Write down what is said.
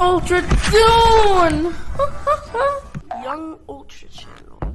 Ultra Dune! Young Ultra Channel.